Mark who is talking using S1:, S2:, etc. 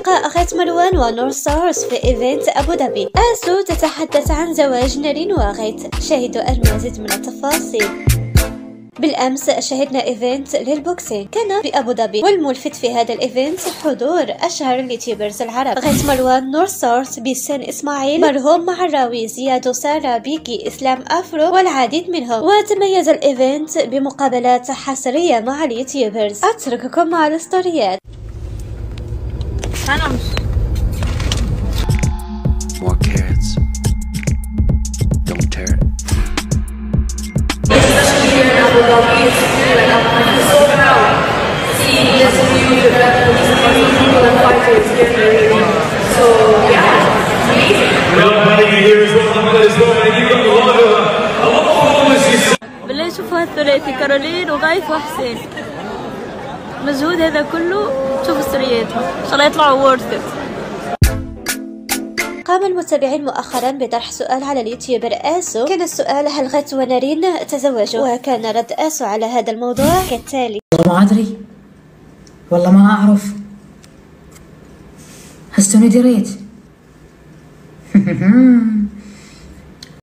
S1: لقاء غيت مروان ونور ستارز في event أبو ظبي. اسو تتحدث عن زواج نارين وغيت شاهدوا المزيد من التفاصيل. بالأمس شهدنا event لل boxing كان في أبو ظبي والملفت في هذا ال event حضور أشهر ال YouTubers العرب. غيث مروان نور ستارز بيسن إسماعيل مرهوم معراوي زياد وسارة بيكي إسلام أفرو والعديد منهم. وتميز ال event بمقابلات حصرية مع ال YouTubers أترككم مع الستوريات. Venom's.
S2: More carrots. Don't tear it.
S3: So yeah, amazing. I'm. And you got a lot of a lot of
S4: Hussein. وغايف وحسين مجهود هذا كله شوفوا ستورياتهم إن شاء الله يطلعوا وورث
S1: قام المتابعين مؤخرا بطرح سؤال على اليوتيوبر آسو. كان السؤال هل غيت ونارين تزوجوا؟ وكان رد آسو على هذا الموضوع كالتالي.
S5: والله ما أدري. والله ما أعرف. هستوني دريت.